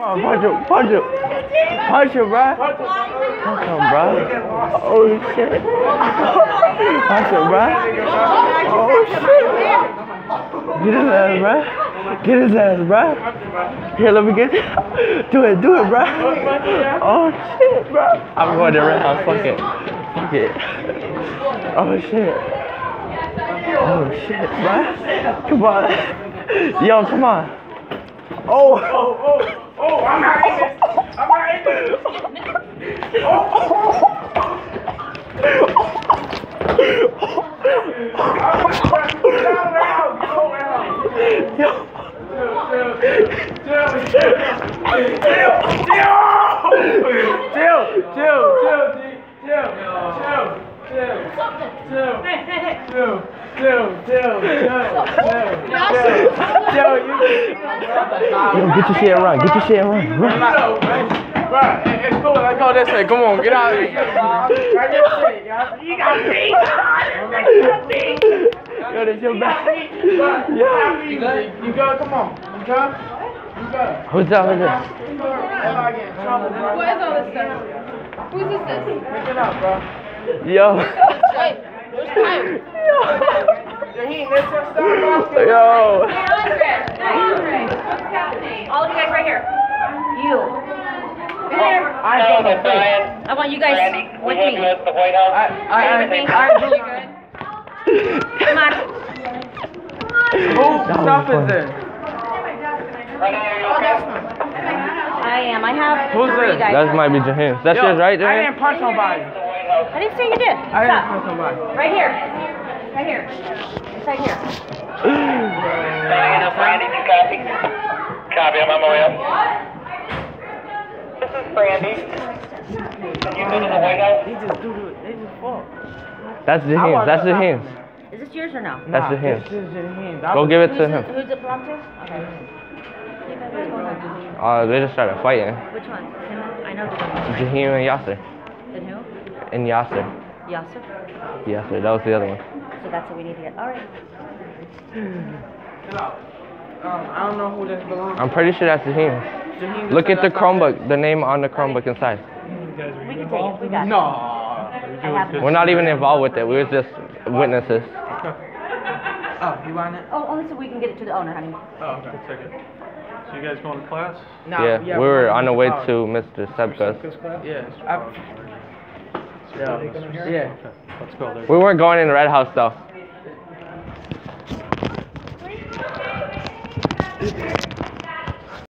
Come on, punch him, punch him. Punch him, bruh. Punch him, bruh. Oh, shit. Punch him, bruh. Oh, shit. Get his ass, bruh. Get his ass, bruh. Here, let me get it. Do it, do it, bruh. Oh, shit, bruh. I'm going to red house. Fuck it. Fuck it. Oh, shit. Oh, shit, bruh. Come on. Yo, come on. Oh. Oh, oh, oh, I'm not in this. I'm not in this. Yo, get your shit right. Get your shit right. Run. Right, it's cool. Let's go this way. Come on, get out of here. Right this way, y'all. Got me. Yo, that's your back. Yeah. You good? You good? Come on. You good? You good? Who's that? Who's that? You good? I'm not getting in trouble, bro. What is all this stuff? Who's this? this? Pick it up, bro. Yo. Wait, where's Kyle? Jaheem, this your stuff, bro. Yo. Andre, Andre, what's happening? All of you guys right here. You. Right here. I ain't going to face. I want you guys with me. I, I, I, With me. I, You good? Come on. Who stuff is this? I am. I have Who's three this? guys. That might be Jaheim. That's Yo, yours, right? I didn't punch nobody. I didn't say you did. I didn't punch nobody. Right here. Right here. It's right here. Copy. Copy, I'm on my way up. This is Brandy. Can you go to the White House? They just do it. They just fall. That's Jaheim. That's Jaheim. Is this yours or no? That's Nah, Jaheim. This is Jaheim. Go give it to him. who's it belong to? Okay. What's? Uh, they just started fighting. Which one? I know the one. Jaheim and Yasser. Then who? And Yasser. Yasser. Yasser. That was the other one. So that's what we need to get. All right. Um, I don't know who this belongs to. I'm pretty sure that's Jaheim. Jaheim Look at the said that's not Chromebook. The name on the Chromebook inside. We can take it. We got it. No. I We're not even involved with it. We were just witnesses. Oh, you want it? Oh, only so we can get it to the owner, honey. Oh, okay, take it. So you guys going to class? No. Yeah, we were on the way to Mr. Sebka's. Yeah. Yeah. Yeah. Let's go. There. We weren't going in the red house though.